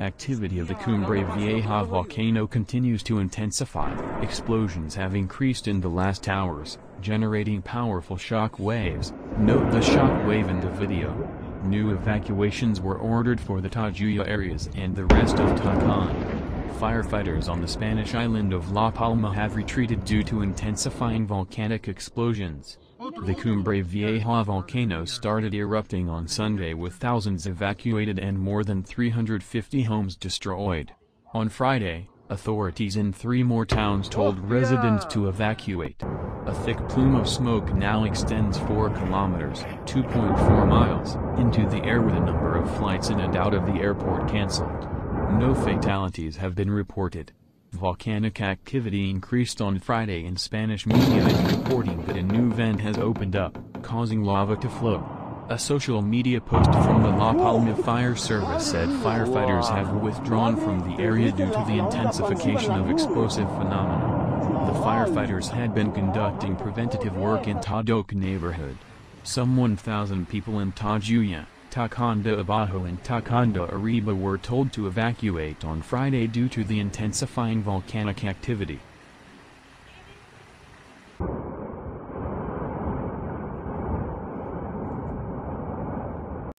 Activity of the Cumbre Vieja volcano continues to intensify. Explosions have increased in the last hours, generating powerful shock waves. Note the shock wave in the video. New evacuations were ordered for the Tajuya areas and the rest of Tacande. Firefighters on the Spanish island of La Palma have retreated due to intensifying volcanic explosions. The Cumbre Vieja volcano started erupting on Sunday with thousands evacuated and more than 350 homes destroyed. On Friday, authorities in three more towns told oh, residents to evacuate. A thick plume of smoke now extends 4 kilometers, 2.4 miles, into the air with a number of flights in and out of the airport cancelled. No fatalities have been reported. Volcanic activity increased on Friday and Spanish media is reporting that a new vent has opened up, causing lava to flow. A social media post from the La Palma Fire Service said firefighters have withdrawn from the area due to the intensification of explosive phenomena. The firefighters had been conducting preventative work in Todoque neighborhood. Some 1,000 people in Tajuya, Tacande Abajo and Tacande Arriba were told to evacuate on Friday due to the intensifying volcanic activity.